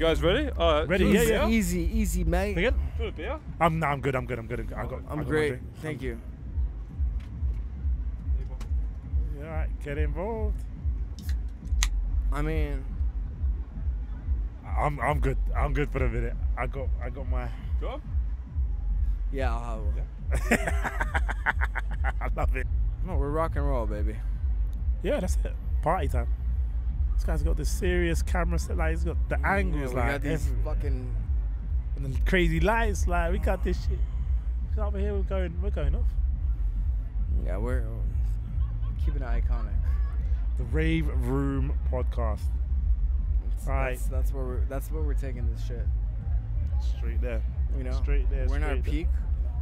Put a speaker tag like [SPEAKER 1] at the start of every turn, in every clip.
[SPEAKER 1] You guys ready? All right.
[SPEAKER 2] Ready? Yeah, yeah.
[SPEAKER 3] Easy, easy, mate.
[SPEAKER 2] Again?
[SPEAKER 1] Do a beer?
[SPEAKER 2] I'm no, I'm good. I'm good. I'm good. I got. I
[SPEAKER 3] I'm
[SPEAKER 2] got
[SPEAKER 3] great.
[SPEAKER 2] my drink.
[SPEAKER 3] Thank you.
[SPEAKER 2] All right, get involved.
[SPEAKER 3] I mean,
[SPEAKER 2] I'm I'm good. I'm good for the minute. I got I got my.
[SPEAKER 1] Go on.
[SPEAKER 3] yeah, I'll have one.
[SPEAKER 2] I love it.
[SPEAKER 3] No, we're rock and roll, baby.
[SPEAKER 2] Yeah, that's it. Party time. This guy's got this serious camera set. Like he's got the
[SPEAKER 3] Yeah,
[SPEAKER 2] angles,
[SPEAKER 3] we
[SPEAKER 2] like
[SPEAKER 3] got these fucking.
[SPEAKER 2] and the crazy lights. Like we got this shit. Look Over here, we're going. We're going off.
[SPEAKER 3] Yeah, we're keeping it iconic.
[SPEAKER 2] The Rave Room podcast.
[SPEAKER 3] It's-
[SPEAKER 2] Right.
[SPEAKER 3] That's, that's where we're. That's where we're taking this shit.
[SPEAKER 2] Straight there.
[SPEAKER 3] You know,
[SPEAKER 2] Straight there.
[SPEAKER 3] we're in our peak.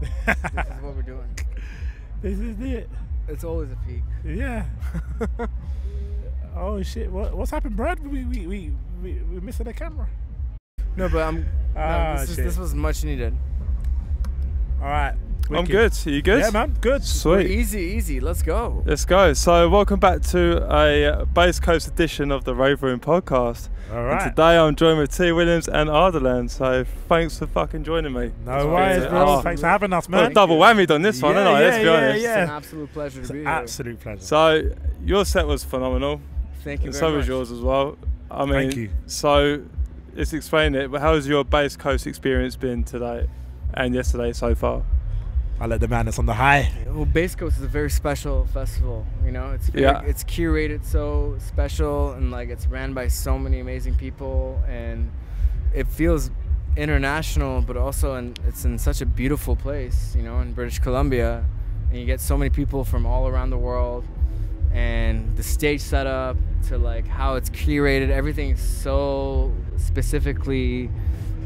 [SPEAKER 3] this is what we're doing.
[SPEAKER 2] this is it.
[SPEAKER 3] It's always a peak.
[SPEAKER 2] Yeah. oh shit! What what's happened, Brad? We we we we we're missing the camera.
[SPEAKER 3] No, but I'm.
[SPEAKER 2] Ah,
[SPEAKER 3] no, this, is,
[SPEAKER 2] shit.
[SPEAKER 3] this was much needed.
[SPEAKER 2] All right.
[SPEAKER 1] I'm
[SPEAKER 2] wicked.
[SPEAKER 1] good. Are you good?
[SPEAKER 2] Yeah, man. Good.
[SPEAKER 3] We're
[SPEAKER 1] Sweet.
[SPEAKER 3] easy, easy. Let's go.
[SPEAKER 1] Let's go. So, welcome back to a uh, Bass Coast edition of the Rave Room podcast.
[SPEAKER 2] All
[SPEAKER 1] And today I'm joined with T. Williams and Ardalan. So, thanks for fucking joining me.
[SPEAKER 2] No
[SPEAKER 1] It's
[SPEAKER 2] worries,
[SPEAKER 1] been-
[SPEAKER 2] bro.
[SPEAKER 1] oh,
[SPEAKER 2] Thanks for having us,
[SPEAKER 1] got a
[SPEAKER 2] man.
[SPEAKER 1] double whammy on this one,
[SPEAKER 2] Yeah,
[SPEAKER 1] haven't I? Let's
[SPEAKER 2] yeah,
[SPEAKER 1] be honest.
[SPEAKER 2] yeah.
[SPEAKER 3] It's an absolute pleasure
[SPEAKER 2] It's
[SPEAKER 3] to
[SPEAKER 2] an
[SPEAKER 3] be here.
[SPEAKER 2] absolute pleasure.
[SPEAKER 1] So, your set was phenomenal.
[SPEAKER 3] Thank you
[SPEAKER 1] And
[SPEAKER 3] very
[SPEAKER 1] so
[SPEAKER 3] much.
[SPEAKER 1] was yours as well. I mean,
[SPEAKER 2] Thank you.
[SPEAKER 1] so let's explain it. But how has your Bass Coast experience been today and yesterday so far?
[SPEAKER 2] I let the man that's on the high.
[SPEAKER 3] Well, Bass Coast is a very special festival. You know, it's very,
[SPEAKER 1] Yeah.
[SPEAKER 3] it's curated so special, and like it's ran by so many amazing people, and it feels international, but also in, it's in such a beautiful place. You know, in British Columbia, and you get so many people from all around the world, and the stage setup to like how it's curated, everything's so specifically,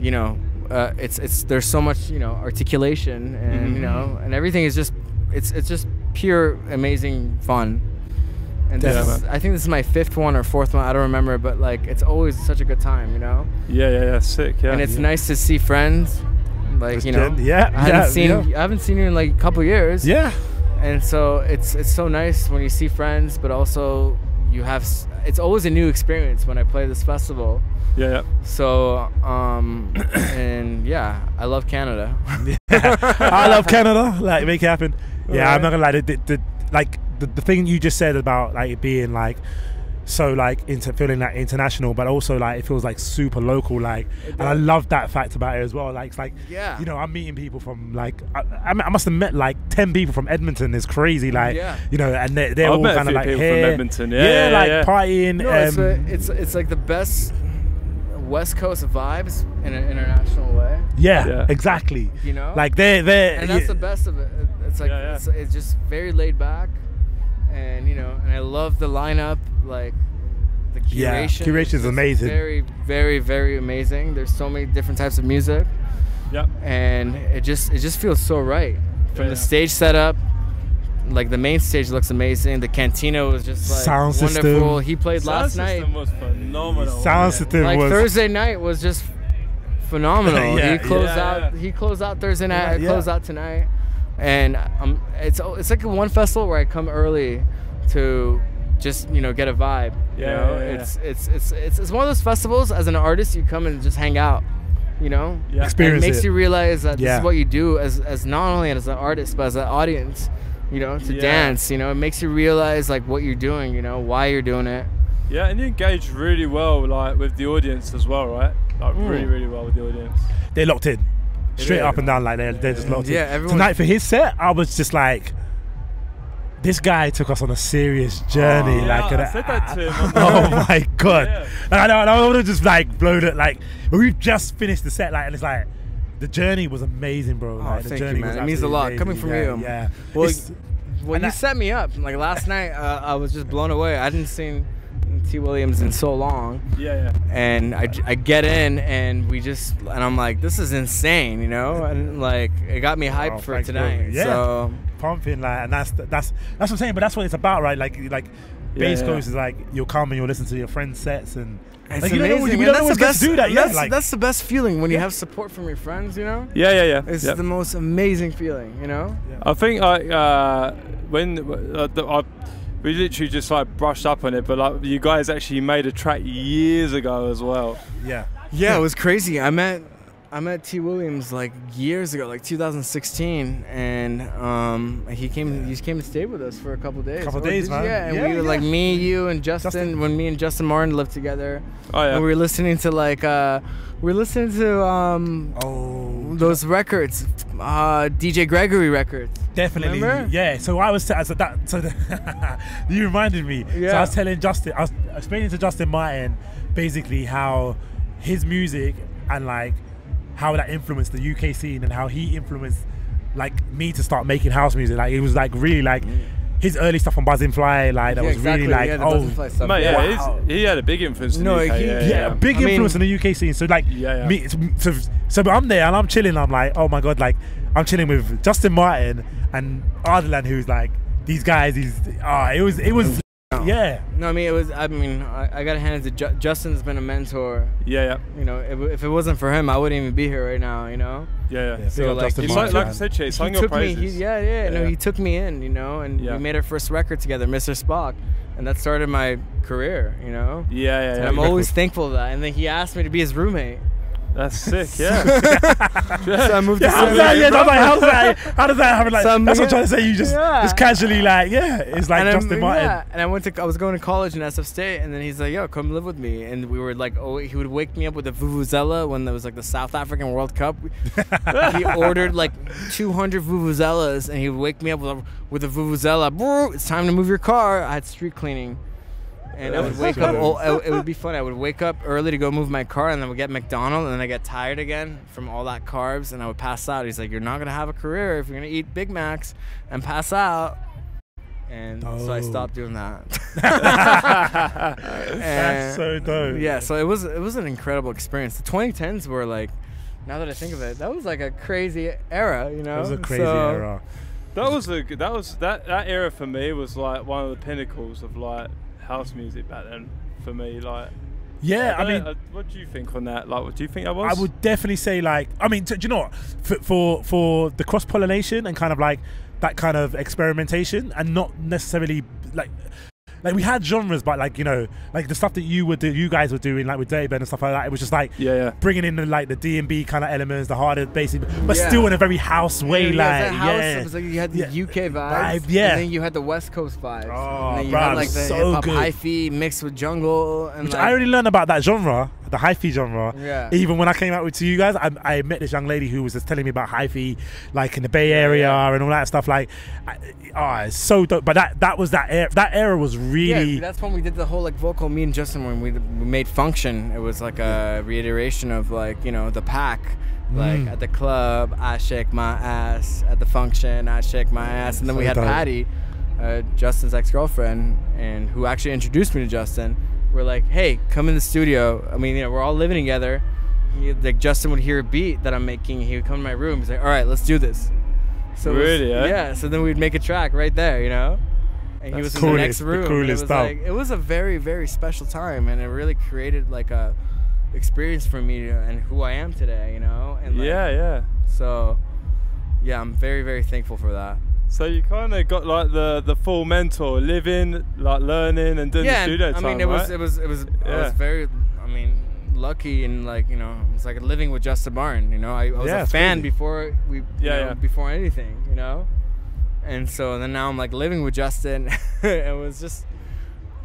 [SPEAKER 3] you know, uh, it's it's there's so much you know articulation and you know and everything is just it's it's just pure amazing fun. And this
[SPEAKER 1] Yeah,
[SPEAKER 3] is. I think this is my fifth one or fourth one. I don't remember, but like it's always such a good time, you know.
[SPEAKER 1] Yeah, yeah, yeah. Sick. Yeah.
[SPEAKER 3] and it's
[SPEAKER 2] yeah.
[SPEAKER 3] nice to see friends, like
[SPEAKER 2] Just
[SPEAKER 3] you know.
[SPEAKER 2] gen- yeah,
[SPEAKER 3] I haven't
[SPEAKER 2] yeah,
[SPEAKER 3] seen
[SPEAKER 2] yeah.
[SPEAKER 3] I haven't seen you in like a couple years.
[SPEAKER 2] Yeah.
[SPEAKER 3] And so it's it's so nice when you see friends, but also you have it's always a new experience when I play this festival.
[SPEAKER 1] yeah, yeah.
[SPEAKER 3] So um and yeah, I love Canada.
[SPEAKER 2] I love Canada. Like, make it happen. Yeah, I'm not gonna lie. The, the, the, like the, the thing you just said about like it being like so like into feeling like international, but also like it feels like super local. Like, and I love that fact about it as well. Like, it's like
[SPEAKER 3] Yeah.
[SPEAKER 2] you know, I'm meeting people from like I, I I must have met like ten people from Edmonton. It's crazy. Like,
[SPEAKER 3] Yeah.
[SPEAKER 2] you know, and they're, they're
[SPEAKER 1] I've
[SPEAKER 2] all kind of like
[SPEAKER 1] people from
[SPEAKER 2] here.
[SPEAKER 1] Edmonton. Yeah, yeah,
[SPEAKER 2] like
[SPEAKER 1] yeah.
[SPEAKER 2] partying.
[SPEAKER 3] No, it's,
[SPEAKER 2] um,
[SPEAKER 3] a, it's it's like the best West Coast vibes in an international way.
[SPEAKER 2] yeah,
[SPEAKER 1] Yeah.
[SPEAKER 2] exactly.
[SPEAKER 3] You know,
[SPEAKER 2] Like they're they're
[SPEAKER 3] and that's
[SPEAKER 2] yeah.
[SPEAKER 3] the best of it. It's like
[SPEAKER 1] Yeah, yeah.
[SPEAKER 3] It's, it's just very laid back, and you know, and I love the lineup. Like the curation.
[SPEAKER 2] Yeah, curation is amazing.
[SPEAKER 3] Very, very, very amazing. There's so many different types of music,
[SPEAKER 1] Yep.
[SPEAKER 3] and it just it just feels so right from
[SPEAKER 1] Yeah,
[SPEAKER 3] the
[SPEAKER 1] yeah.
[SPEAKER 3] stage setup. Like the main stage looks amazing. The cantina was just like
[SPEAKER 2] Sound system.
[SPEAKER 3] wonderful. He played last
[SPEAKER 1] Sound
[SPEAKER 3] night.
[SPEAKER 1] system was phenomenal.
[SPEAKER 2] sound
[SPEAKER 1] Yeah.
[SPEAKER 2] system
[SPEAKER 3] like
[SPEAKER 2] was
[SPEAKER 3] Thursday night was just phenomenal.
[SPEAKER 2] Yeah,
[SPEAKER 3] he closed
[SPEAKER 1] yeah,
[SPEAKER 3] out.
[SPEAKER 1] yeah.
[SPEAKER 3] He closed out Thursday night.
[SPEAKER 2] Yeah,
[SPEAKER 3] I
[SPEAKER 2] yeah.
[SPEAKER 3] closed out tonight, and um, it's it's like one festival where I come early to just you know get a vibe. You
[SPEAKER 1] Yeah,
[SPEAKER 3] know,
[SPEAKER 1] yeah, yeah.
[SPEAKER 3] it's, it's it's it's it's one of those festivals. As an artist, you come and just hang out. You know,
[SPEAKER 1] Yeah.
[SPEAKER 2] Experience
[SPEAKER 3] it makes
[SPEAKER 2] it.
[SPEAKER 3] you realize that this is what you do as as not only as an artist but as an audience. You know, to
[SPEAKER 1] Yeah.
[SPEAKER 3] dance. You know, it makes you realize like what you're doing. You know, why you're doing it.
[SPEAKER 1] Yeah, and you engage really well, like with the audience as well, right? Like
[SPEAKER 3] Mm.
[SPEAKER 1] really, really well with the audience.
[SPEAKER 2] they're locked in, straight up and down. Like they're, they're just locked
[SPEAKER 3] Yeah,
[SPEAKER 2] in.
[SPEAKER 3] everyone-
[SPEAKER 2] Tonight for his set, I was just like, this guy took us on a serious journey.
[SPEAKER 1] Yeah,
[SPEAKER 2] like,
[SPEAKER 1] I
[SPEAKER 2] and
[SPEAKER 1] said that to him
[SPEAKER 2] oh my god!
[SPEAKER 1] Yeah.
[SPEAKER 2] Like, I know, I would have just like blown it. Like, we've just finished the set, like, and it's like. The journey was amazing, bro.
[SPEAKER 3] Oh,
[SPEAKER 2] like, the
[SPEAKER 3] thank you,
[SPEAKER 2] journey
[SPEAKER 3] man.
[SPEAKER 2] was
[SPEAKER 3] It means a lot
[SPEAKER 2] amazing.
[SPEAKER 3] coming from
[SPEAKER 2] yeah,
[SPEAKER 3] you.
[SPEAKER 2] Yeah.
[SPEAKER 3] Well,
[SPEAKER 2] It's-
[SPEAKER 3] When you
[SPEAKER 2] that-
[SPEAKER 3] set me up, like last night, uh, I was just blown away. I didn't see T. Williams in so long,
[SPEAKER 1] Yeah, yeah.
[SPEAKER 3] and I get in, and we just, and I'm like, this is insane, you know, and like it got me hyped
[SPEAKER 2] Oh,
[SPEAKER 3] for
[SPEAKER 2] thank you.
[SPEAKER 3] tonight.
[SPEAKER 2] Yeah.
[SPEAKER 3] So
[SPEAKER 2] pumping like and that's that's that's what I'm saying but that's what it's about right like like
[SPEAKER 1] Yeah,
[SPEAKER 2] bass
[SPEAKER 1] yeah.
[SPEAKER 2] coast is like you'll come and you'll listen to your friends sets and
[SPEAKER 3] it's
[SPEAKER 2] like, you don't know-
[SPEAKER 3] amazing.
[SPEAKER 2] we don't
[SPEAKER 3] that's
[SPEAKER 2] always
[SPEAKER 3] the
[SPEAKER 2] to
[SPEAKER 3] best.
[SPEAKER 2] do that yeah
[SPEAKER 3] that's,
[SPEAKER 2] like
[SPEAKER 3] that's the best feeling when you have support from your friends. You know,
[SPEAKER 1] Yeah, yeah, yeah.
[SPEAKER 3] it's
[SPEAKER 1] Yep.
[SPEAKER 3] the most amazing feeling. You know.
[SPEAKER 1] I think like uh, when uh, the, I, we literally just like brushed up on it, but like you guys actually made a track years ago as well.
[SPEAKER 2] yeah
[SPEAKER 3] Yeah, it was crazy. I met I met T Williams like years ago, like 2016, and um, he came he came to stay with us for a couple days.
[SPEAKER 2] Couple
[SPEAKER 3] Or
[SPEAKER 2] days,
[SPEAKER 3] did-
[SPEAKER 2] man.
[SPEAKER 3] Yeah, and
[SPEAKER 2] Yeah,
[SPEAKER 3] we were
[SPEAKER 2] yeah.
[SPEAKER 3] like me, you, and Justin,
[SPEAKER 2] Justin.
[SPEAKER 3] When me and Justin Martin lived together,
[SPEAKER 1] Oh yeah.
[SPEAKER 3] and we were listening to like uh, we were listening to um,
[SPEAKER 2] Oh,
[SPEAKER 3] those records, uh, DJ Gregory records.
[SPEAKER 2] Definitely,
[SPEAKER 3] Remember?
[SPEAKER 2] yeah. So I was, t- so that, so the you reminded me. Yeah. So
[SPEAKER 3] Yeah.
[SPEAKER 2] I was telling Justin, I was explaining to Justin Martin basically how his music and like how that influenced the UK scene and how he influenced like me to start making house music. Like it was like really like his early stuff on Buzzing Fly, like that
[SPEAKER 3] yeah,
[SPEAKER 2] was
[SPEAKER 3] exactly.
[SPEAKER 2] really like
[SPEAKER 3] yeah,
[SPEAKER 2] oh
[SPEAKER 3] stuff.
[SPEAKER 1] Mate,
[SPEAKER 3] yeah.
[SPEAKER 1] yeah,
[SPEAKER 2] Wow.
[SPEAKER 1] he's, he had a big influence in
[SPEAKER 3] No,
[SPEAKER 1] the UK.
[SPEAKER 3] he-
[SPEAKER 1] yeah,
[SPEAKER 2] yeah,
[SPEAKER 1] yeah.
[SPEAKER 2] big
[SPEAKER 3] I mean-
[SPEAKER 2] influence in the UK scene. So like,
[SPEAKER 1] Yeah, yeah.
[SPEAKER 2] me, so, so I'm there and I'm chilling. I'm like, oh my god, like I'm chilling with Justin Martin and Ardalan, who's like these guys. These, ah, it was, it was, Oh. yeah.
[SPEAKER 3] No, I mean it was. I mean, I, I gotta hand it to Ju- Justin's been a mentor.
[SPEAKER 1] yeah, yeah,
[SPEAKER 3] You know, if, if it wasn't for him, I wouldn't even be here right now. You know.
[SPEAKER 1] yeah, yeah.
[SPEAKER 2] Yeah,
[SPEAKER 3] So, like,
[SPEAKER 2] Justin
[SPEAKER 1] It's
[SPEAKER 3] Come
[SPEAKER 1] like, like I said, Chase,
[SPEAKER 3] he took me. He,
[SPEAKER 1] praises.
[SPEAKER 3] yeah, yeah, No,
[SPEAKER 1] Yeah.
[SPEAKER 3] he took me in. You know, and
[SPEAKER 1] Yeah.
[SPEAKER 3] we made our first record together, Mr. Spock, and that started my career. You know.
[SPEAKER 1] Yeah, yeah,
[SPEAKER 3] And
[SPEAKER 1] yeah.
[SPEAKER 3] I'm always thankful for that. And then he asked me to be his roommate.
[SPEAKER 1] That's sick. Yeah.
[SPEAKER 3] So I moved
[SPEAKER 2] Yeah,
[SPEAKER 3] to
[SPEAKER 2] how's
[SPEAKER 3] San
[SPEAKER 2] that? Yeah, like, how's that? How does that happen? Like,
[SPEAKER 3] Some-
[SPEAKER 2] that's what I'm trying to say. You just,
[SPEAKER 3] Yeah.
[SPEAKER 2] just casually, like, yeah, it's like
[SPEAKER 3] and I'm-
[SPEAKER 2] Justin Martin.
[SPEAKER 3] Yeah, and I went to I was going to college in SF State, and then he's like, "Yo, come live with me." And we were like, "Oh," he would wake me up with a vuvuzela when there was like the South African World Cup. he ordered like 200 vuvuzelas, and he would wake me up with a with a vuvuzela. Brr, It's time to move your car. I had street cleaning. And I would wake up. Oh, it it would be fun. I would wake up early to go move my car, and then would get McDonald's, and then I get tired again from all that carbs, and I would pass out. He's like, "You're not gonna have a career if you're gonna eat Big Macs and pass out." And so I
[SPEAKER 2] Oh.
[SPEAKER 3] stopped doing that.
[SPEAKER 2] That's so dope.
[SPEAKER 3] yeah, so it was it was an incredible experience. The 2010s were like, now that I think of it, that was like a crazy era. You know,
[SPEAKER 2] It was a crazy
[SPEAKER 3] So-
[SPEAKER 2] era.
[SPEAKER 1] That was a that was that that era for me was like one of the pinnacles of like house music back then for me. Like,
[SPEAKER 2] Yeah, I
[SPEAKER 1] don't
[SPEAKER 2] mean,
[SPEAKER 1] know, uh, what do you think on that? Like, what do you think that was?
[SPEAKER 2] I would definitely say like I mean, t- do you know what? For for, for the cross pollination and kind of like that kind of experimentation, and not necessarily like like we had genres, but like you know, like the stuff that you would do, you guys were doing, like with Dirtybird and stuff like that. It was just like
[SPEAKER 1] Yeah, yeah.
[SPEAKER 2] bringing in the, like the D and B kind of elements, the harder basic, but
[SPEAKER 3] Yeah.
[SPEAKER 2] still in a very house way,
[SPEAKER 3] Yeah,
[SPEAKER 2] like
[SPEAKER 3] yeah, house,
[SPEAKER 2] yeah.
[SPEAKER 3] It was like you had the
[SPEAKER 2] Yeah.
[SPEAKER 3] UK vibes,
[SPEAKER 2] Vibe, yeah.
[SPEAKER 3] and then you had the West Coast vibes.
[SPEAKER 2] Oh,
[SPEAKER 3] and then oh, you
[SPEAKER 2] bruh,
[SPEAKER 3] had like the
[SPEAKER 2] so
[SPEAKER 3] hip hop hyphy mixed with jungle, and
[SPEAKER 2] Which
[SPEAKER 3] like,
[SPEAKER 2] I already learned about that genre, the hyphy genre.
[SPEAKER 3] Yeah.
[SPEAKER 2] Even when I came out with to you guys, I, I met this young lady who was just telling me about hyphy, like in the Bay Area and all that stuff. Like, I, oh, it's so dope. But that that was that era. That era was really.
[SPEAKER 3] Yeah, that's when we did the whole like vocal. Me and Justin, when we, we made Function, it was like a reiteration of like you know the pack. Like
[SPEAKER 2] Mm.
[SPEAKER 3] at the club, I shake my ass. At the function, I shake my ass. And then we had
[SPEAKER 2] dope.
[SPEAKER 3] Patty, uh, Justin's ex-girlfriend, and who actually introduced me to Justin. We're like, hey, come in the studio. I mean, you know, we're all living together. He, like Justin would hear a beat that I'm making. He would come to my room. He's like, all right, let's do this. So it was-
[SPEAKER 1] Really, eh?
[SPEAKER 3] yeah. So then we'd make a track right there, you know. And he
[SPEAKER 1] That's
[SPEAKER 3] was in the next
[SPEAKER 2] coolest- the coolest
[SPEAKER 3] it was like it was a very very special time, and it really created like a experience for me and who I am today, you know. And like,
[SPEAKER 1] yeah, yeah.
[SPEAKER 3] So yeah, I'm very very thankful for that.
[SPEAKER 1] So you kind of got like the the full mentor, living, like learning, and doing
[SPEAKER 3] yeah,
[SPEAKER 1] the studio
[SPEAKER 3] and, I
[SPEAKER 1] time,
[SPEAKER 3] mean it was it was it was I was very I mean lucky and like you know it's like living with Justin Martin. You know, I, I was
[SPEAKER 2] Yeah,
[SPEAKER 3] a fan
[SPEAKER 2] crazy.
[SPEAKER 3] before we you
[SPEAKER 1] Yeah,
[SPEAKER 3] know,
[SPEAKER 1] yeah.
[SPEAKER 3] before anything. You know, and so then now I'm like living with Justin. it was just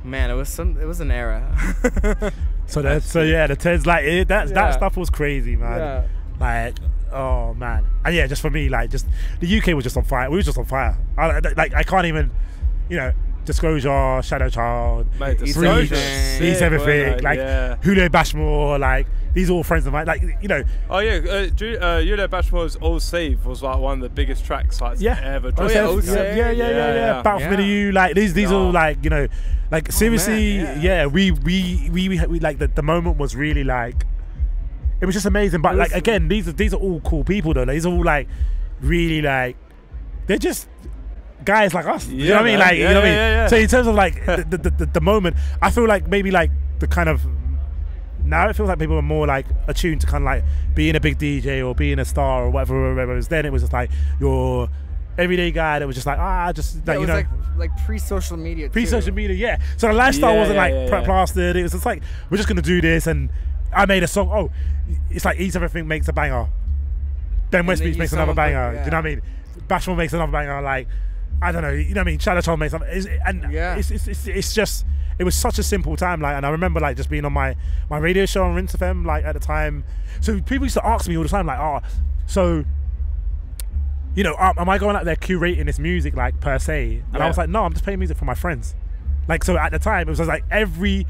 [SPEAKER 3] man, it was some it was an era.
[SPEAKER 2] so that so yeah, the Ted's like it, that
[SPEAKER 3] Yeah.
[SPEAKER 2] that stuff was crazy, man.
[SPEAKER 3] yeah.
[SPEAKER 2] Like, oh man, and yeah, just for me, like, just the UK was just on fire. We were just on fire. I, like, I can't even, you know, Disclosure, Shadow Child,
[SPEAKER 1] Mate,
[SPEAKER 3] East
[SPEAKER 1] Disclosure,
[SPEAKER 3] Everything.
[SPEAKER 1] sick,
[SPEAKER 2] Eats Everything,
[SPEAKER 1] wasn't it?
[SPEAKER 2] like
[SPEAKER 1] yeah.
[SPEAKER 2] Julio Bashmore, like these are all friends of mine. Like, you know,
[SPEAKER 1] Oh yeah, uh, Ju- uh, Bashmore's "Au Seve" was like one of the biggest tracks like
[SPEAKER 2] yeah,
[SPEAKER 1] ever.
[SPEAKER 3] Oh,
[SPEAKER 1] dropped.
[SPEAKER 3] yeah,
[SPEAKER 2] yeah,
[SPEAKER 3] Ozzy.
[SPEAKER 2] yeah, yeah, yeah, yeah,
[SPEAKER 1] Yeah, yeah.
[SPEAKER 2] For me you, like these, these are all
[SPEAKER 1] Oh.
[SPEAKER 2] like, you know, like seriously,
[SPEAKER 3] yeah.
[SPEAKER 2] yeah. We, we, we, we, we like the, the moment was really like, it was just amazing. But
[SPEAKER 3] It
[SPEAKER 2] like again, these are these are all cool people though. These are all like really like, they're just guys like us. you know
[SPEAKER 1] Yeah,
[SPEAKER 2] what I mean? Like,
[SPEAKER 1] Yeah,
[SPEAKER 2] you know what I mean?
[SPEAKER 1] yeah, yeah.
[SPEAKER 2] So in terms of like the, the, the, the moment, I feel like maybe like the kind of now it feels like people are more like attuned to kind of like being a big DJ or being a star or whatever. Whereas then it was just like your everyday guy that was just like ah, just
[SPEAKER 3] Yeah,
[SPEAKER 2] like,
[SPEAKER 3] it
[SPEAKER 2] you know.
[SPEAKER 3] like like pre-social media.
[SPEAKER 2] Pre
[SPEAKER 3] too.
[SPEAKER 2] social media, yeah. So the lifestyle
[SPEAKER 1] Yeah,
[SPEAKER 2] wasn't
[SPEAKER 1] yeah,
[SPEAKER 2] like
[SPEAKER 1] yeah, yeah.
[SPEAKER 2] plastered. It was just like we're just gonna do this, and I made a song. Oh, it's like Eats Everything makes a banger. Ben
[SPEAKER 3] then
[SPEAKER 2] Westbeach makes another banger. Do you know what I mean? Bashful makes another banger. Like I don't know. You know what I mean? Shadow Child makes something. And
[SPEAKER 3] Yeah.
[SPEAKER 2] it's, it's, it's, it's just it was such a simple time. Like, and I remember like just being on my my radio show on Rinse FM like at the time. So people used to ask me all the time like, oh, so. You know, am I going out there curating this music like per se? And I was like, no, I'm just playing music for my friends. Like so at the time it was like every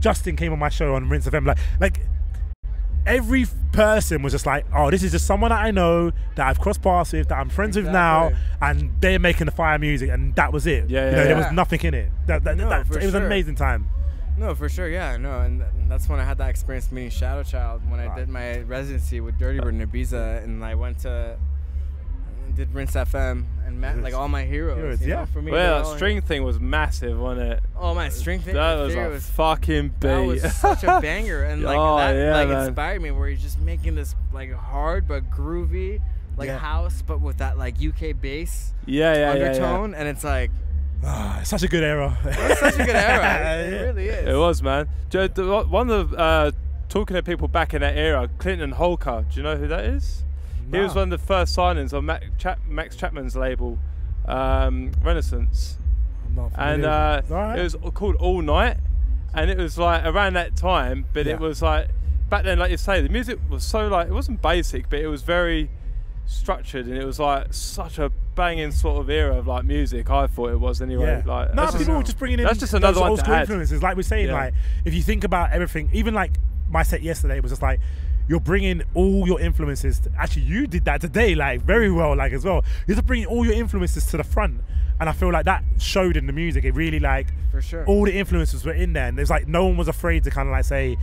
[SPEAKER 2] Justin came on my show on Rinse FM like like every person was just like, oh, this is just someone that I know that I've crossed paths with that I'm friends with now, and they're making the fire music, and that was it.
[SPEAKER 1] Yeah,
[SPEAKER 2] you
[SPEAKER 1] yeah,
[SPEAKER 2] there was nothing in it. That, that,
[SPEAKER 3] No,
[SPEAKER 2] that- it was an amazing time.
[SPEAKER 3] No, for sure, yeah, no, and that's when I had that experience meeting Shadow Child when I
[SPEAKER 2] Right.
[SPEAKER 3] did my residency with Dirtybird in Ibiza, and I went to did Rinse FM and met like all my heroes.
[SPEAKER 2] Heroes,
[SPEAKER 3] you know,
[SPEAKER 2] yeah.
[SPEAKER 3] for me.
[SPEAKER 1] Well, that string thing was massive, wasn't it?
[SPEAKER 3] Oh my string thing.
[SPEAKER 1] That was a
[SPEAKER 3] was
[SPEAKER 1] fucking beat.
[SPEAKER 3] that was such a banger, and like
[SPEAKER 1] Oh,
[SPEAKER 3] that
[SPEAKER 1] yeah,
[SPEAKER 3] like
[SPEAKER 1] man.
[SPEAKER 3] inspired me. Where he's just making this like hard but groovy, like
[SPEAKER 2] Yeah.
[SPEAKER 3] house, but with that like UK bass
[SPEAKER 1] yeah, yeah, yeah, yeah.
[SPEAKER 3] undertone, and it's like
[SPEAKER 2] Ah, such a good era.
[SPEAKER 3] it's such a good era. It,
[SPEAKER 2] Yeah.
[SPEAKER 3] it really is.
[SPEAKER 1] It was, man. Jo- One of the uh, talking to people back in that era, Clinton Holker. Do you know who that is? He was one of the first signings on Max Chapman's label, um,
[SPEAKER 2] Resonance,
[SPEAKER 1] and uh,
[SPEAKER 2] with it.
[SPEAKER 1] Was called All Night, and it was like around that time. But
[SPEAKER 2] Yeah.
[SPEAKER 1] it was like back then, like you say, the music was so like it wasn't basic, but it was very structured, and it was like such a banging sort of era of like music. I thought it was anyway.
[SPEAKER 2] Yeah.
[SPEAKER 1] Like
[SPEAKER 2] no, people
[SPEAKER 1] just-
[SPEAKER 2] were just bringing in
[SPEAKER 1] that's just another
[SPEAKER 2] those
[SPEAKER 1] one
[SPEAKER 2] old school influences. Like we're saying,
[SPEAKER 1] Yeah.
[SPEAKER 2] like if you think about everything, even like my set yesterday was just like you're bringing all your influences. To, actually, you did that today, like very well, like as well. You're just bringing all your influences to the front, and I feel like that showed in the music. It really like
[SPEAKER 3] for sure.
[SPEAKER 2] all the influences were in there, and there's like no one was afraid to kind of like say.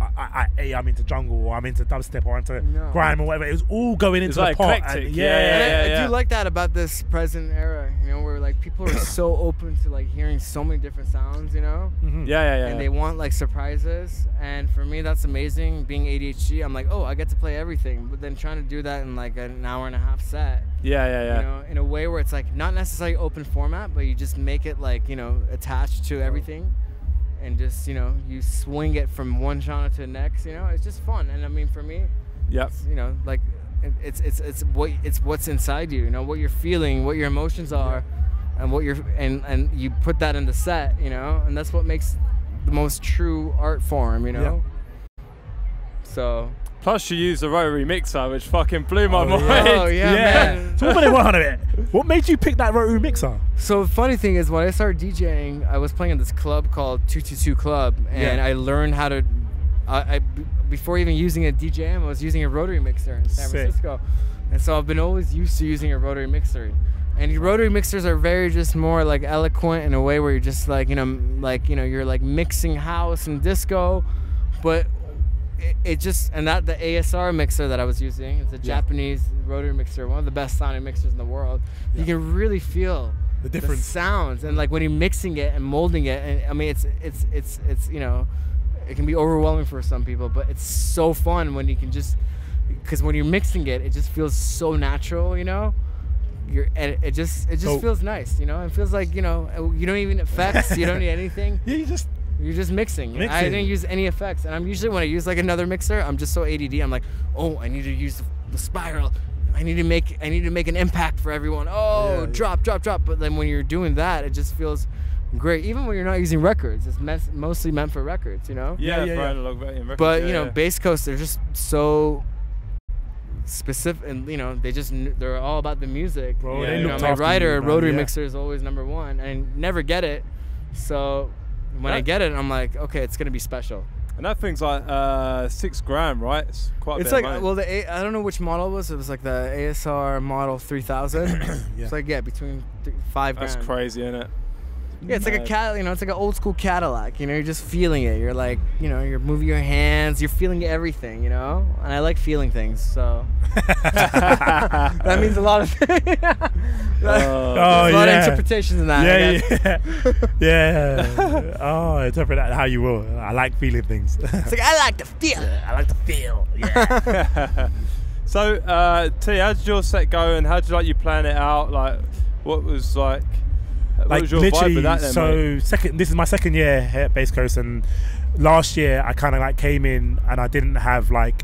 [SPEAKER 2] I, I, I, hey, I'm into jungle, or I'm into dubstep, or I'm into
[SPEAKER 3] No.
[SPEAKER 2] grime, or whatever. It was all going into
[SPEAKER 1] like
[SPEAKER 2] the pot. and-
[SPEAKER 1] yeah,
[SPEAKER 2] yeah,
[SPEAKER 3] And I,
[SPEAKER 1] yeah,
[SPEAKER 3] I do like that about this present era, you know, where like people are so open to like hearing so many different sounds, you know,
[SPEAKER 2] Mhm.
[SPEAKER 1] Yeah, yeah, yeah.
[SPEAKER 3] and they want like surprises. And for me, that's amazing. Being ADHD, I'm like, oh, I get to play everything. But then trying to do that in like an hour and a half set,
[SPEAKER 1] yeah, yeah, yeah.
[SPEAKER 3] you know, in a way where it's like not necessarily open format, but you just make it like you know attached to everything. And just you know, you swing it from one genre to the next. You know, it's just fun. And I mean, for me, it's, you know like it's it's it's what it's what's inside you you know what you're feeling what your emotions are and what you're and and you put that in the set you know and that's what makes the most true art form you know so
[SPEAKER 1] Plus, you used a rotary mixer, which fucking blew my
[SPEAKER 2] Oh,
[SPEAKER 1] mind.
[SPEAKER 3] yeah. Oh, yeah, man.
[SPEAKER 2] So what about it? What it? What made you pick that rotary mixer?
[SPEAKER 3] so the funny thing is when i started djing i was playing at this club called 222 club and
[SPEAKER 2] Yeah.
[SPEAKER 3] i learned how to I, I b- before even using a djm i was using a rotary mixer in san
[SPEAKER 2] Sick.
[SPEAKER 3] francisco and so i've been always used to using a rotary mixer and rotary mixers are very just more like eloquent in a way where you're just like you know like you know you're like mixing house and disco but it, it just and that the ASR mixer that I was using it's a
[SPEAKER 2] Yeah.
[SPEAKER 3] Japanese rotary mixer one of the best sounding mixers in the world. You can really feel
[SPEAKER 2] The different
[SPEAKER 3] sounds and like when you're mixing it and molding it and I mean it's it's it's it's you know it can be overwhelming for some people but it's so fun when you can just because when you're mixing it it just feels so natural you know? You're and it, it just it just
[SPEAKER 2] So-
[SPEAKER 3] feels nice you know? It feels like you know you don't even effects you don't need anything.
[SPEAKER 2] Yeah, you just
[SPEAKER 3] you're just mixing. I didn't use any effects, and I'm usually when I use like another mixer, I'm just so ADD. I'm like, oh, I need to use the, the spiral. I need to make I need to make an impact for everyone. Oh,
[SPEAKER 2] Yeah.
[SPEAKER 3] drop, drop, drop. But then when you're doing that, it just feels great. Even when you're not using records, it's meant, mostly meant for records, you know.
[SPEAKER 1] Yeah,
[SPEAKER 2] Yeah, yeah, yeah.
[SPEAKER 1] analog records,
[SPEAKER 3] But
[SPEAKER 1] yeah,
[SPEAKER 3] you know,
[SPEAKER 1] yeah.
[SPEAKER 3] bass coast, they're just so specific, and you know, they just they're all about the music.
[SPEAKER 2] Bro,
[SPEAKER 1] they
[SPEAKER 3] you know, my
[SPEAKER 2] after you,
[SPEAKER 3] rider
[SPEAKER 2] man,
[SPEAKER 3] rotary
[SPEAKER 2] yeah.
[SPEAKER 3] mixer is always number one, and I never get it. So when I get it, I'm like, okay, it's gonna be special.
[SPEAKER 1] and that thing's like uh, six grand, right? It's quite. A
[SPEAKER 3] It's like well, the A, I don't know which model it was. It was like the ASR model 3000.
[SPEAKER 2] Yeah.
[SPEAKER 3] It's like yeah, between th- five
[SPEAKER 1] that's
[SPEAKER 3] grand.
[SPEAKER 1] crazy, isn't it?
[SPEAKER 3] Yeah, it's like a cat. You know, it's like an old school Cadillac. You know, you're just feeling it. You're like, you know, you're moving your hands. You're feeling everything. You know, and I like feeling things. So that means a lot of things.
[SPEAKER 1] Oh,
[SPEAKER 2] Oh,
[SPEAKER 3] There's a lot
[SPEAKER 2] yeah.
[SPEAKER 3] of interpretations in that. I
[SPEAKER 2] yeah,
[SPEAKER 3] guess.
[SPEAKER 2] yeah, yeah. Oh, interpret that how you will. I like feeling things.
[SPEAKER 3] It's like I like to feel. it.
[SPEAKER 2] I like to feel. Yeah.
[SPEAKER 1] so, uh, T, how did your set go, and how did you like you plan it out? Like, what was like?
[SPEAKER 2] Like
[SPEAKER 1] was your
[SPEAKER 2] literally.
[SPEAKER 1] that then,
[SPEAKER 2] so
[SPEAKER 1] mate?
[SPEAKER 2] second, this is my second year here at Bass Coast, and last year I kind of like came in and I didn't have like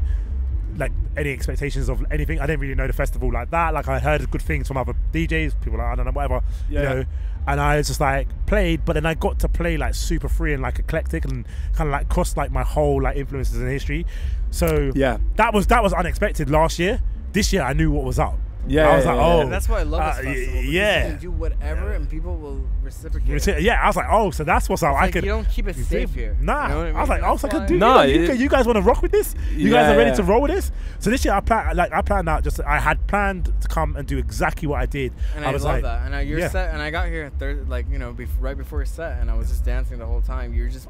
[SPEAKER 2] like any expectations of anything. I didn't really know the festival like that. Like I heard good things from other DJs, people like I don't know whatever,
[SPEAKER 1] Yeah.
[SPEAKER 2] you know. And I was just like played, but then I got to play like super free and like eclectic and kind of like crossed like my whole like influences in history. So
[SPEAKER 1] Yeah.
[SPEAKER 2] that was that was unexpected last year. This year I knew what was up.
[SPEAKER 1] Yeah,
[SPEAKER 2] I was
[SPEAKER 1] yeah,
[SPEAKER 2] like,
[SPEAKER 1] yeah,
[SPEAKER 2] oh.
[SPEAKER 3] And that's why I love
[SPEAKER 2] Uh,
[SPEAKER 3] this
[SPEAKER 2] y-
[SPEAKER 3] festival.
[SPEAKER 2] yeah.
[SPEAKER 3] You can do whatever, and people will reciprocate.
[SPEAKER 2] yeah. I was like, oh, so that's what's up. I
[SPEAKER 3] like
[SPEAKER 2] could.
[SPEAKER 3] you don't keep it
[SPEAKER 2] you
[SPEAKER 3] safe here.
[SPEAKER 2] Nah,
[SPEAKER 3] You know what I
[SPEAKER 2] I was
[SPEAKER 3] mean?
[SPEAKER 2] like, oh, so I
[SPEAKER 3] That's
[SPEAKER 2] could do.
[SPEAKER 1] why-
[SPEAKER 2] you,
[SPEAKER 1] No,
[SPEAKER 2] you, you guys want to rock with this? You guys are ready
[SPEAKER 1] yeah.
[SPEAKER 2] to roll with this? So this year I plan, like I planned out. Just I had planned to come and do exactly what I did.
[SPEAKER 3] And I,
[SPEAKER 2] was
[SPEAKER 3] love
[SPEAKER 2] like,
[SPEAKER 3] that. And I, your
[SPEAKER 2] yeah.
[SPEAKER 3] set, and I got here third, like you know, bef- right before your set, and I was just dancing the whole time. You were just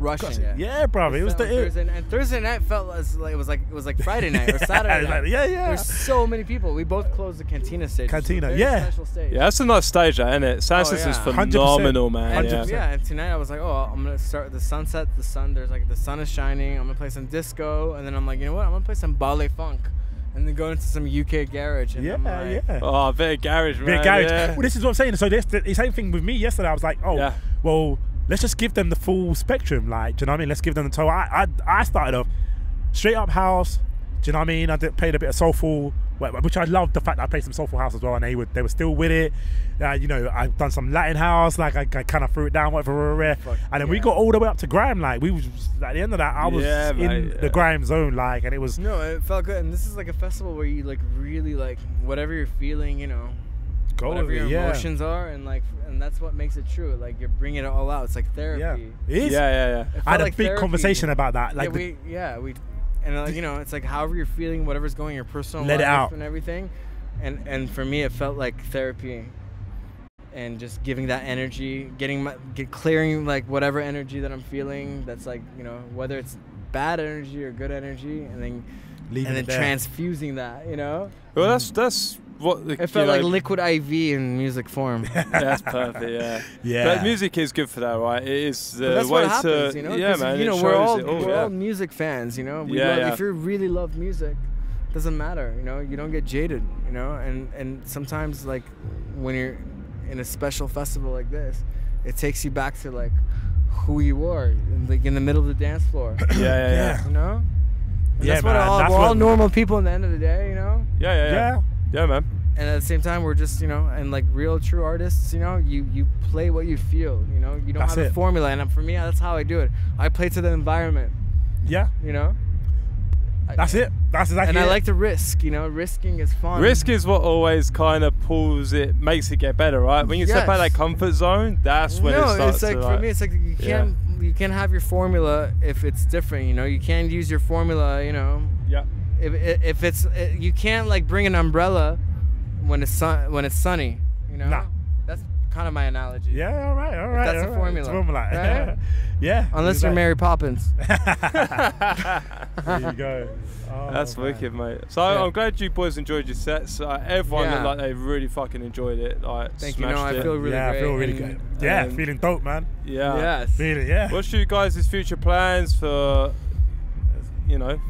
[SPEAKER 3] crushing it.
[SPEAKER 2] Yeah, probably. It was the.
[SPEAKER 3] on
[SPEAKER 2] It,
[SPEAKER 3] Thursday, night- and Thursday night felt as like it was like it was like Friday night or Saturday
[SPEAKER 2] Like,
[SPEAKER 3] night.
[SPEAKER 2] yeah, yeah.
[SPEAKER 3] There's so many people. We both closed the Cantina stage. which a
[SPEAKER 2] Cantina, yeah.
[SPEAKER 3] Stage.
[SPEAKER 1] Yeah, that's a nice stage, that, isn't it? Sound
[SPEAKER 3] Oh,
[SPEAKER 1] system's
[SPEAKER 3] yeah.
[SPEAKER 2] 100%.
[SPEAKER 1] phenomenal, man.
[SPEAKER 3] And
[SPEAKER 1] Yeah.
[SPEAKER 3] yeah, and tonight I was like, oh, I'm gonna start with the sunset, the sun. There's like the sun is shining. I'm gonna play some disco, and then I'm like, you know what? I'm gonna play some baile funk, and then go into some UK garage. And
[SPEAKER 2] yeah,
[SPEAKER 3] like,
[SPEAKER 2] yeah.
[SPEAKER 1] Oh, a bit of garage, man.
[SPEAKER 2] Bit of garage.
[SPEAKER 1] Yeah.
[SPEAKER 2] Well, this is what I'm saying. So this the same thing with me yesterday. I was like, oh,
[SPEAKER 1] Yeah.
[SPEAKER 2] well, let's just give them the full spectrum. Like, do you know what I mean? Let's give them the toe. I, I, I started off straight up house. Do you know what I mean? I did, played a bit of soulful, wh- which I loved the fact that I played some soulful house as well, and they were they were still with it. Uh, you know, I've done some Latin house, like I, I kind of threw it down, whatever.
[SPEAKER 3] Fuck,
[SPEAKER 2] And then we got all the way up to grime. Like we was at the end of that, I was
[SPEAKER 1] Yeah,
[SPEAKER 2] in
[SPEAKER 1] mate,
[SPEAKER 2] the
[SPEAKER 1] yeah.
[SPEAKER 2] grime zone, like, and it was
[SPEAKER 3] No, it felt good, and this is like a festival where you like really like whatever you're feeling, you know,
[SPEAKER 2] go
[SPEAKER 3] whatever
[SPEAKER 2] with
[SPEAKER 3] your
[SPEAKER 2] it, yeah.
[SPEAKER 3] emotions are, and like, and that's what makes it true. Like you're bringing it all out. It's like therapy.
[SPEAKER 2] Yeah, it
[SPEAKER 1] Yeah, yeah, yeah.
[SPEAKER 3] It
[SPEAKER 2] I had
[SPEAKER 3] felt
[SPEAKER 2] a big
[SPEAKER 3] therapy.
[SPEAKER 2] conversation about that. Like,
[SPEAKER 3] yeah,
[SPEAKER 2] the-
[SPEAKER 3] we, yeah, we, and uh, you know, it's like however you're feeling, whatever's going in your personal
[SPEAKER 2] Let it out.
[SPEAKER 3] and everything, and and for me, it felt like therapy, and just giving that energy, getting my, get clearing like whatever energy that I'm feeling. That's like you know whether it's bad energy or good energy, and then
[SPEAKER 2] leaving
[SPEAKER 3] and then transfusing that, you know.
[SPEAKER 1] Well, that's that's what the,
[SPEAKER 3] It felt
[SPEAKER 1] you know,
[SPEAKER 3] like liquid IV in music form.
[SPEAKER 1] That's perfect. Yeah.
[SPEAKER 2] Yeah.
[SPEAKER 1] But music is good for that, right? It is the
[SPEAKER 3] But that's
[SPEAKER 1] way
[SPEAKER 3] what happens,
[SPEAKER 1] to
[SPEAKER 3] you know.
[SPEAKER 1] yeah,
[SPEAKER 3] 'cause,
[SPEAKER 1] man.
[SPEAKER 3] You know, we're all
[SPEAKER 1] it all,
[SPEAKER 3] we're
[SPEAKER 1] yeah.
[SPEAKER 3] all music fans. You know, we
[SPEAKER 1] Yeah,
[SPEAKER 3] love,
[SPEAKER 1] yeah.
[SPEAKER 3] if you really love music, doesn't matter. You know, you don't get jaded. You know, and and sometimes like when you're in a special festival like this, it takes you back to like who you were, like in the middle of the dance floor.
[SPEAKER 1] yeah, yeah, yeah,
[SPEAKER 2] Yeah.
[SPEAKER 3] You know. And
[SPEAKER 2] Yeah,
[SPEAKER 3] that's what all,
[SPEAKER 2] that's
[SPEAKER 3] we're all normal people in the end of the day, you know.
[SPEAKER 1] yeah, yeah, yeah,
[SPEAKER 2] yeah.
[SPEAKER 1] Yeah, man.
[SPEAKER 3] And at the same time, we're just, you know, and like real true artists, you know, you you play what you feel, you know. You don't
[SPEAKER 2] That's
[SPEAKER 3] have a formula, and uh, for me, that's how I do it. I play to the environment,
[SPEAKER 2] Yeah,
[SPEAKER 3] you know.
[SPEAKER 2] That's it. That's exactly
[SPEAKER 3] and I
[SPEAKER 2] it.
[SPEAKER 3] like to risk, you know. Risking is fun.
[SPEAKER 1] Risk is what always kind of pulls it, makes it get better, right? When you step out of that comfort zone, that's when
[SPEAKER 3] no,
[SPEAKER 1] it starts
[SPEAKER 3] it's like
[SPEAKER 1] to
[SPEAKER 3] for
[SPEAKER 1] like,
[SPEAKER 3] me, it's like you can't you can't have your formula if it's different. You know, you can't use your formula. You know,
[SPEAKER 1] yeah,
[SPEAKER 3] if if if it's it, you can't like bring an umbrella when it's sun when it's sunny. You know,
[SPEAKER 2] Nah.
[SPEAKER 3] that's kind of my analogy.
[SPEAKER 2] Yeah, all right, all right.
[SPEAKER 3] that's a formula,
[SPEAKER 2] It's a formula.
[SPEAKER 3] right?
[SPEAKER 2] yeah.
[SPEAKER 3] Unless you're. Mary Poppins.
[SPEAKER 2] there you go. Oh,
[SPEAKER 1] that's
[SPEAKER 2] man.
[SPEAKER 1] wicked, mate. So
[SPEAKER 3] Yeah.
[SPEAKER 1] I'm glad you boys enjoyed your sets. Uh, everyone
[SPEAKER 3] Yeah.
[SPEAKER 1] looked like they really fucking enjoyed it. Like,
[SPEAKER 3] Thank you.
[SPEAKER 1] smashed
[SPEAKER 3] No, I
[SPEAKER 1] it.
[SPEAKER 3] feel really
[SPEAKER 2] yeah,
[SPEAKER 3] great.
[SPEAKER 2] I feel really
[SPEAKER 3] and-
[SPEAKER 2] good. Yeah,
[SPEAKER 1] um,
[SPEAKER 2] feeling dope, man.
[SPEAKER 1] Yeah.
[SPEAKER 3] Yes.
[SPEAKER 2] Feeling, yeah.
[SPEAKER 1] What's your guys' future plans for, you know?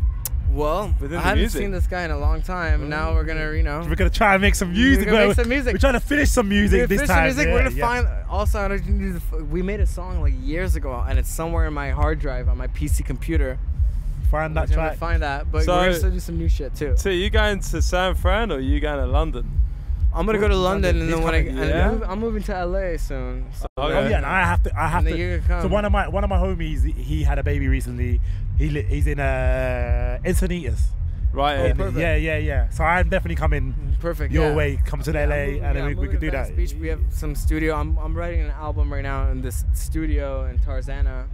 [SPEAKER 3] Well, I haven't
[SPEAKER 1] music.
[SPEAKER 3] seen this guy in a long time. Now we're gonna, you know,
[SPEAKER 2] We're gonna try and make some music.
[SPEAKER 3] gonna make some music.
[SPEAKER 2] We're trying to finish some music
[SPEAKER 3] We're
[SPEAKER 2] this
[SPEAKER 3] finishing
[SPEAKER 2] time.
[SPEAKER 3] music.
[SPEAKER 2] Yeah,
[SPEAKER 3] we're gonna
[SPEAKER 2] yeah.
[SPEAKER 3] find. Also, I don't need to we made a song like years ago, and it's somewhere in my hard drive on my PC computer.
[SPEAKER 2] find that
[SPEAKER 3] We're gonna
[SPEAKER 2] track.
[SPEAKER 3] Find that, but
[SPEAKER 1] So-
[SPEAKER 3] we're gonna do some new shit too.
[SPEAKER 1] So you going to San Fran or you going to London?
[SPEAKER 3] I'm gonna go to London,
[SPEAKER 2] London.
[SPEAKER 3] and then when I,
[SPEAKER 2] coming,
[SPEAKER 3] and
[SPEAKER 1] yeah?
[SPEAKER 3] move, I'm moving to LA soon. So
[SPEAKER 1] Oh,
[SPEAKER 2] Oh yeah, and I have to. I have
[SPEAKER 3] And
[SPEAKER 2] to. So one of my one of my homies, he had a baby recently. He he's in uh, Encinitas.
[SPEAKER 1] Right.
[SPEAKER 3] Oh,
[SPEAKER 1] yeah.
[SPEAKER 2] In-
[SPEAKER 3] perfect.
[SPEAKER 2] yeah, yeah, yeah. So I'm definitely coming
[SPEAKER 3] Perfect.
[SPEAKER 2] your
[SPEAKER 3] yeah.
[SPEAKER 2] way. Come to
[SPEAKER 3] Yeah,
[SPEAKER 2] LA,
[SPEAKER 3] moving-
[SPEAKER 2] and
[SPEAKER 3] yeah,
[SPEAKER 2] then we,
[SPEAKER 3] I'm
[SPEAKER 2] we could do that.
[SPEAKER 3] Venice Beach. We have some studio. I'm, I'm writing an album right now in this studio in Tarzana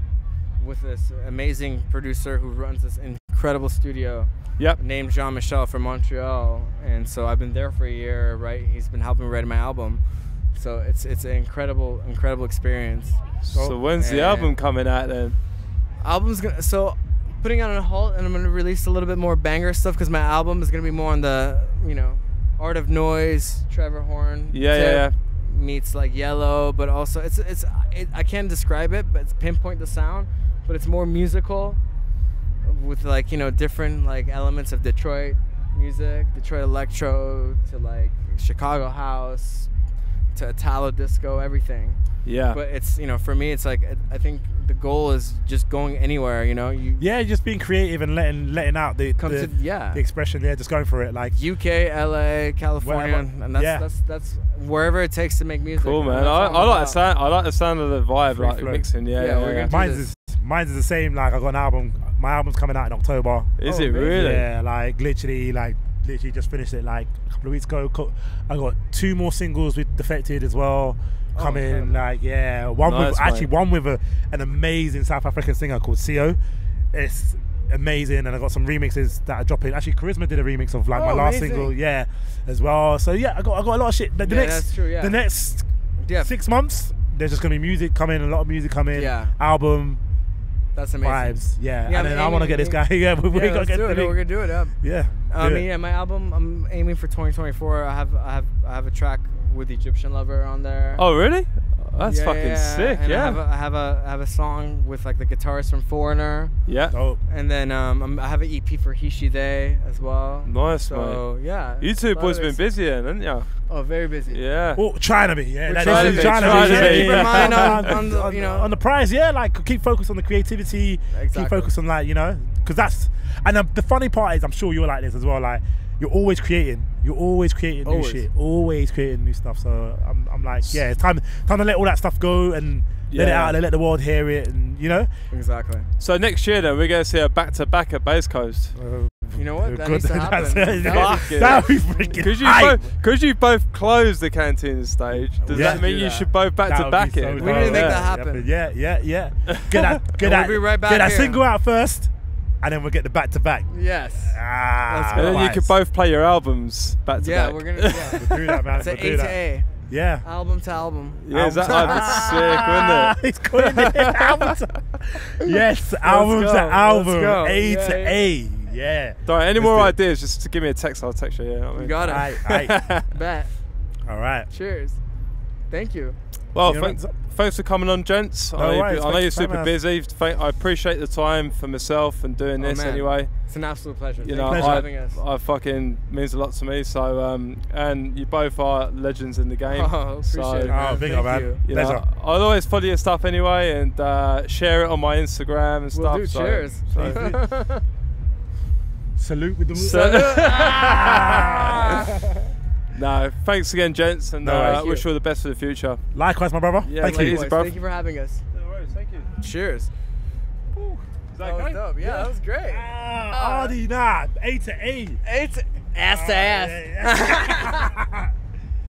[SPEAKER 3] with this amazing producer who runs this incredible studio
[SPEAKER 1] Yep.
[SPEAKER 3] named Jean Michel from Montreal. And so I've been there for a year, right? He's been helping me write my album. So it's it's an incredible, incredible experience.
[SPEAKER 1] So oh, when's the album coming out then?
[SPEAKER 3] Album's gonna so putting on a halt, and I'm gonna release a little bit more banger stuff because my album is gonna be more on the you know art of noise, Trevor Horn.
[SPEAKER 1] Yeah, yeah, yeah.
[SPEAKER 3] Meets like Yello, but also it's it's it, I can't describe it, but it's pinpoint the sound, but it's more musical, with like you know different like elements of Detroit music, Detroit electro to like Chicago house, to Italo disco, everything.
[SPEAKER 1] Yeah.
[SPEAKER 3] But it's you know for me it's like I- I think the goal is just going anywhere. You know, you
[SPEAKER 2] Yeah, just being creative and letting letting out the
[SPEAKER 3] come
[SPEAKER 2] the,
[SPEAKER 3] to yeah.
[SPEAKER 2] the expression. Yeah, just going for it. Like
[SPEAKER 3] UK, LA, California,
[SPEAKER 2] Wherever.
[SPEAKER 3] and that's,
[SPEAKER 2] Yeah.
[SPEAKER 3] that's that's wherever it takes to make music.
[SPEAKER 1] cool, man. I,
[SPEAKER 3] I'm
[SPEAKER 1] like the sound. I like the sound of the vibe,
[SPEAKER 2] Free
[SPEAKER 1] like
[SPEAKER 2] flow.
[SPEAKER 1] mixing. Yeah,
[SPEAKER 3] Yeah,
[SPEAKER 1] yeah.
[SPEAKER 3] we're
[SPEAKER 1] yeah.
[SPEAKER 3] gonna do
[SPEAKER 2] mine's
[SPEAKER 3] this.
[SPEAKER 2] is mine's is the same. Like I got an album. My album's coming out in October.
[SPEAKER 1] Is
[SPEAKER 3] Oh,
[SPEAKER 1] it really?
[SPEAKER 2] Yeah, like literally, like literally just finished it like a couple of weeks ago. I got two more singles with Defected as well.
[SPEAKER 3] Oh,
[SPEAKER 2] Coming
[SPEAKER 3] incredible.
[SPEAKER 2] like yeah, one
[SPEAKER 1] Nice,
[SPEAKER 2] with actually
[SPEAKER 1] mate.
[SPEAKER 2] one with a, an amazing South African singer called Sio. It's amazing, and I got some remixes that are dropping. Actually, Charisma did a remix of like my
[SPEAKER 3] Oh,
[SPEAKER 2] last
[SPEAKER 3] amazing.
[SPEAKER 2] single, yeah, as well. So yeah, I got I got a lot of shit. The, the
[SPEAKER 3] Yeah,
[SPEAKER 2] next
[SPEAKER 3] that's true, yeah.
[SPEAKER 2] the next
[SPEAKER 3] Yeah,
[SPEAKER 2] six months, there's just gonna be music coming, a lot of music coming.
[SPEAKER 3] Yeah.
[SPEAKER 2] album
[SPEAKER 3] that's amazing.
[SPEAKER 2] vibes, yeah.
[SPEAKER 3] Yeah,
[SPEAKER 2] and
[SPEAKER 3] I'm
[SPEAKER 2] then I want to get this guy. Yeah, we, we
[SPEAKER 3] Yeah,
[SPEAKER 2] gotta get
[SPEAKER 3] do it.
[SPEAKER 2] big-
[SPEAKER 3] We're gonna do it. Yeah.
[SPEAKER 2] yeah.
[SPEAKER 3] Uh,
[SPEAKER 2] I
[SPEAKER 3] mean, yeah, my album. I'm aiming for 2024. I have, I have, I have a track with Egyptian Lover on there.
[SPEAKER 1] Oh, really? That's
[SPEAKER 3] Yeah,
[SPEAKER 1] fucking
[SPEAKER 3] yeah,
[SPEAKER 1] sick.
[SPEAKER 3] And
[SPEAKER 1] yeah.
[SPEAKER 3] I have, a, I have a, I have a song with like the guitarist from Foreigner,
[SPEAKER 1] yeah.
[SPEAKER 2] Dope.
[SPEAKER 3] and then um, I'm, I have an EP for Hishi Day as well.
[SPEAKER 1] Nice, mate.
[SPEAKER 3] So yeah.
[SPEAKER 1] You two boys been busy, then, haven't you?
[SPEAKER 3] Oh, very busy.
[SPEAKER 1] Yeah.
[SPEAKER 2] Oh, trying to be, yeah.
[SPEAKER 3] We're
[SPEAKER 1] trying to be,
[SPEAKER 2] trying to
[SPEAKER 1] trying
[SPEAKER 2] be,
[SPEAKER 1] to
[SPEAKER 2] yeah,
[SPEAKER 1] be.
[SPEAKER 2] yeah,
[SPEAKER 1] Keep in
[SPEAKER 3] mind
[SPEAKER 2] yeah.
[SPEAKER 3] on- on the, you know-
[SPEAKER 2] on the prize, yeah. Like keep focused on the creativity. Exactly. Keep
[SPEAKER 3] Exactly.
[SPEAKER 2] focused on like you know, because that's and the, the funny part is, I'm sure you're like this as well. Like you're always creating. You're always creating new
[SPEAKER 3] Always.
[SPEAKER 2] shit. Always creating new stuff. So I'm, I'm like, yeah, it's time time to let all that stuff go and let it out and let the world hear it. And you know,
[SPEAKER 3] Exactly.
[SPEAKER 1] So next year, then we're going to see a back-to-back at Bass Coast.
[SPEAKER 2] uh,
[SPEAKER 3] You know what? That
[SPEAKER 2] good-
[SPEAKER 3] needs to
[SPEAKER 2] that's-
[SPEAKER 3] happen.
[SPEAKER 2] yeah,
[SPEAKER 3] That
[SPEAKER 1] would be good.
[SPEAKER 2] freaking
[SPEAKER 1] Because you
[SPEAKER 2] hype.
[SPEAKER 1] both, because you both closed the canteen stage. Does
[SPEAKER 2] Yeah.
[SPEAKER 1] that mean
[SPEAKER 3] Do
[SPEAKER 1] you should both back
[SPEAKER 2] that
[SPEAKER 1] to back
[SPEAKER 2] be
[SPEAKER 1] it?
[SPEAKER 2] so
[SPEAKER 3] We need to make
[SPEAKER 1] Yeah.
[SPEAKER 3] that happen.
[SPEAKER 2] Yeah, yeah, yeah. Get that, get that,
[SPEAKER 3] we'll be right back
[SPEAKER 2] get that
[SPEAKER 3] here.
[SPEAKER 2] single out first, and then we'll get the back to back.
[SPEAKER 3] Yes.
[SPEAKER 2] Ah,
[SPEAKER 3] Let's
[SPEAKER 1] And then you
[SPEAKER 2] vibes.
[SPEAKER 1] could both play your albums back to back.
[SPEAKER 3] Yeah,
[SPEAKER 1] back.
[SPEAKER 3] we're gonna. Yeah.
[SPEAKER 2] We'll do that, man.
[SPEAKER 3] It's a
[SPEAKER 2] We'll do
[SPEAKER 3] A to
[SPEAKER 2] that.
[SPEAKER 3] A,
[SPEAKER 2] Yeah.
[SPEAKER 3] album to album.
[SPEAKER 1] yeah, is that that'd be sick, wouldn't it?
[SPEAKER 2] He's calling it album to- yes, album to album. A
[SPEAKER 3] Yeah,
[SPEAKER 2] to
[SPEAKER 3] yeah.
[SPEAKER 2] A. Yeah.
[SPEAKER 1] Don't worry, any
[SPEAKER 2] Let's
[SPEAKER 1] more
[SPEAKER 2] do
[SPEAKER 1] ideas? Just to give me a text. I'll text you. Yeah, you know what I
[SPEAKER 3] You got it.
[SPEAKER 2] Aight, aight.
[SPEAKER 3] Bet.
[SPEAKER 2] All right.
[SPEAKER 3] Cheers. Thank you.
[SPEAKER 1] Well,
[SPEAKER 2] You know,
[SPEAKER 1] thanks, thanks for coming on, gents.
[SPEAKER 2] No
[SPEAKER 1] I know, you-
[SPEAKER 2] worries,
[SPEAKER 1] I know
[SPEAKER 2] thanks
[SPEAKER 1] you're super busy. Thank- I appreciate the time for myself and doing
[SPEAKER 3] Oh,
[SPEAKER 1] this
[SPEAKER 3] man.
[SPEAKER 1] anyway.
[SPEAKER 3] It's an absolute pleasure.
[SPEAKER 1] You
[SPEAKER 3] Thank
[SPEAKER 1] know,
[SPEAKER 3] you for
[SPEAKER 1] I,
[SPEAKER 3] having us.
[SPEAKER 1] I fucking means a lot to me. So, um, and you both are legends in the game.
[SPEAKER 3] Oh, appreciate
[SPEAKER 1] so,
[SPEAKER 3] it.
[SPEAKER 2] Oh, big
[SPEAKER 3] Thank
[SPEAKER 2] up, man.
[SPEAKER 3] you.
[SPEAKER 1] you know,
[SPEAKER 2] Pleasure.
[SPEAKER 1] I'll always follow your stuff anyway and uh, share it on my Instagram and
[SPEAKER 3] We'll
[SPEAKER 1] stuff.
[SPEAKER 3] do.
[SPEAKER 1] so-
[SPEAKER 3] Cheers.
[SPEAKER 1] so-
[SPEAKER 2] Salute with the
[SPEAKER 1] So-
[SPEAKER 2] Ah!
[SPEAKER 1] no, thanks again, gents, and
[SPEAKER 2] No
[SPEAKER 1] uh,
[SPEAKER 2] worries.
[SPEAKER 1] wish you all the best for the future.
[SPEAKER 2] Likewise, my brother.
[SPEAKER 1] Yeah,
[SPEAKER 2] Thank you.
[SPEAKER 1] Easy,
[SPEAKER 3] Thank you for having us.
[SPEAKER 1] No worries, thank you.
[SPEAKER 3] Cheers.
[SPEAKER 1] Is
[SPEAKER 3] That was dope. Yeah, that was great.
[SPEAKER 2] Ah, Ardy, nah, A to A.
[SPEAKER 3] It's ass to
[SPEAKER 2] Ah,
[SPEAKER 3] ass.
[SPEAKER 2] yeah, yeah.